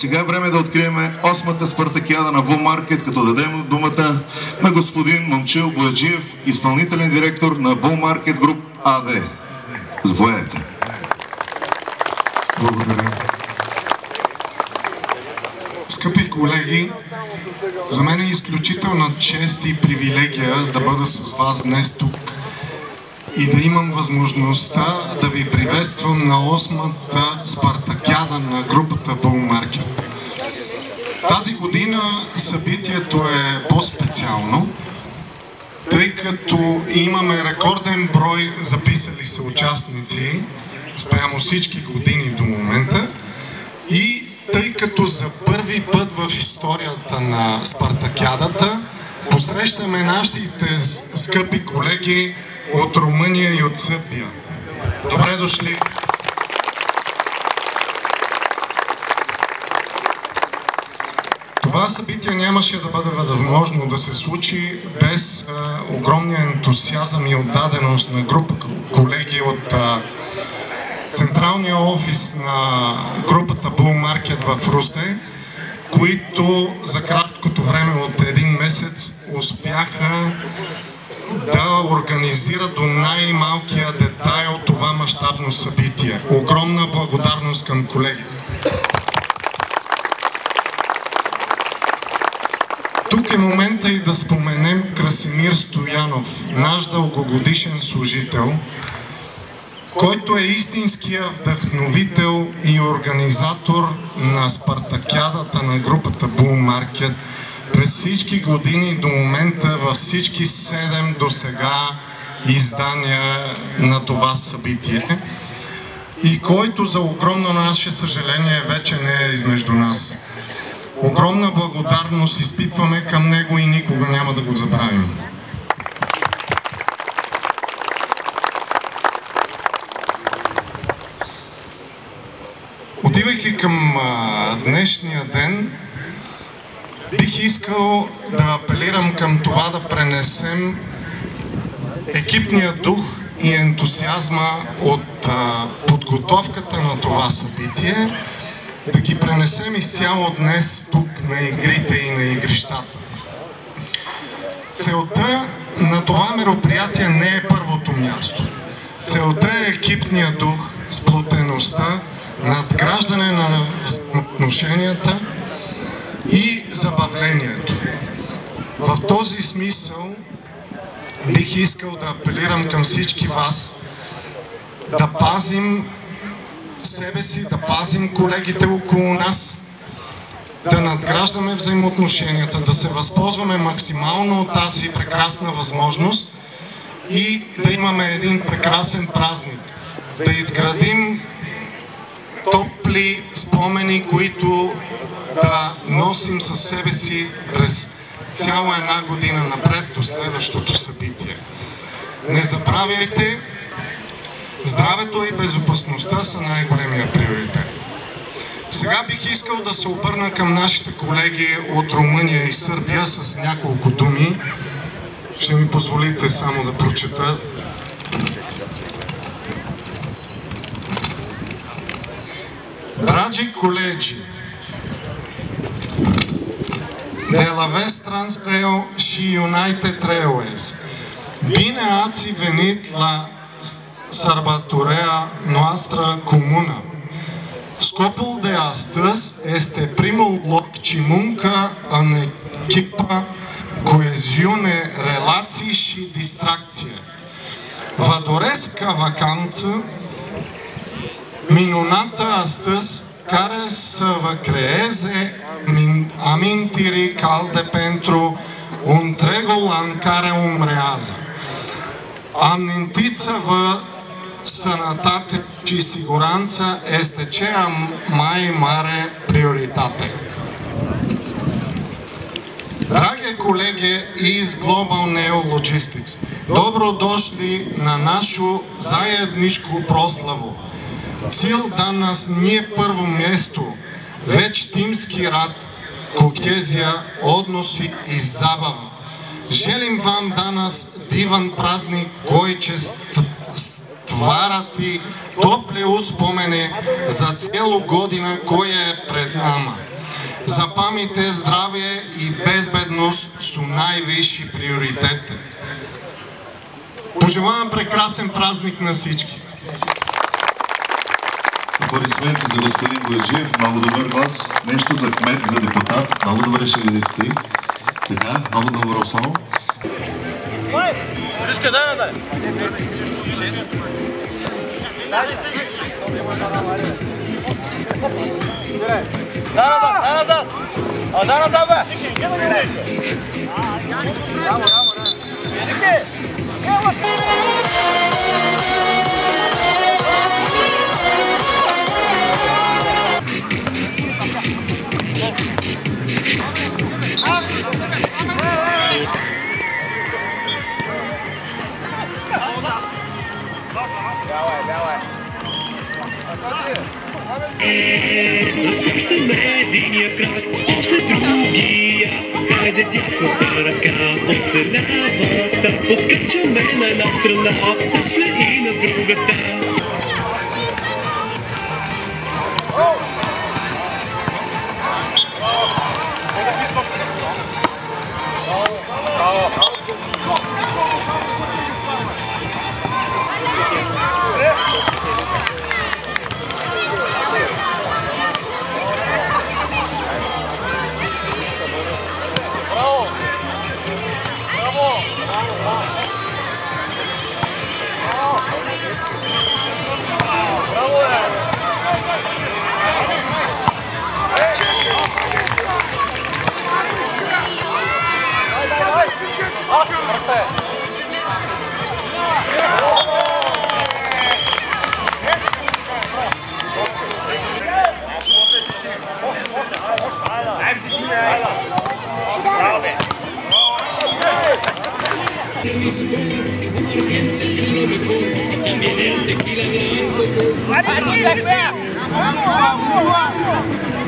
Сега е време да открием осмата спартакиада на Булмаркет, като дадем думата на господин Момчил Бояджиев, изпълнителен директор на Булмаркет Груп АД. Заповядайте. Благодаря. Скъпи колеги, за мен е изключителна чест и привилегия да бъда с вас днес тук и да имам възможността да ви приветствам на 8-та спартакиада на групата Bull. Тази година събитието е по-специално, тъй като имаме рекорден брой записали се участници спрямо всички години до момента и тъй като за първи път в историята на Спартакиадата посрещаме нашите скъпи колеги от Румъния и от Сърбия. Добре дошли! Това събитие нямаше да бъде възможно да се случи без а, огромния ентусиазъм и отдаденост на група колеги от а, централния офис на групата Bull Market в Русе, които за краткото време от един месец успяха да организират до най-малкия детайл това мащабно събитие. Огромна благодарност към колегите. Тук е момента и да споменем Красимир Стоянов, наш дългогодишен служител, който е истинския вдъхновител и организатор на спартакиадата на групата Bull Market през всички години до момента във всички седем до сега издания на това събитие и който за огромно наше съжаление вече не е измежду нас. Огромна благодарност изпитваме към него и никога няма да го забравим. Отивайки към а, днешния ден, бих искал да апелирам към това да пренесем екипния дух и ентусиазма от а, подготовката на това събитие, да ги пренесем изцяло днес тук на игрите и на игрищата. Целта на това мероприятие не е първото място. Целта е екипния дух, сплотеността, надграждане на отношенията и забавлението. В този смисъл бих искал да апелирам към всички вас да пазим себе си, да пазим колегите около нас, да надграждаме взаимоотношенията, да се възползваме максимално от тази прекрасна възможност и да имаме един прекрасен празник. Да изградим топли спомени, които да носим със себе си през цяла една година напред до следващото събитие. Не забравяйте, здравето и безопасността са най-големия приоритет. Сега бих искал да се обърна към нашите колеги от Румъния и Сърбия с няколко думи. Ще ми позволите само да прочета Dragi colegi, de la Vestrans Rail și United Railways, bine ați venit la sărbătoarea noastră comună. Scopul de astăzi este primul loc și muncă în echipă, coeziune, relații și distracție. Vă doresc ca vacanță minunată astăzi care să vă creeze amintiri calde pentru întregul an care umrează. Amintiți-vă sănătate și siguranță este cea mai mare prioritate. Dragi colegi iz Global Neo Logistics, dobro došli na našu zajedničku proslavu. Цел danas nije prvo mjesto, već timski rad, kohezija, odnosi i zabava. Želim vam danas divan praznik koji će stvarati tople uspomene za cijelu godinu koja je pred nama. За памите, здравие и безбедност са най-висши приоритети. Пожелавам прекрасен празник на всички! Аплодисменти за господин Бояджиев. Много добър глас. Нещо за кмет, за депутат. Много добре ще видите стои. Така, много добро само. Гришка, дай назад. Дай назад, дай назад. А, дай назад, бе. Разкръщаме единия крак, после другия. Хайде дясната ръка, после лявата. Подскачаме на една страна, после и на другата. De mis ¡Vamos, vamos, vamos!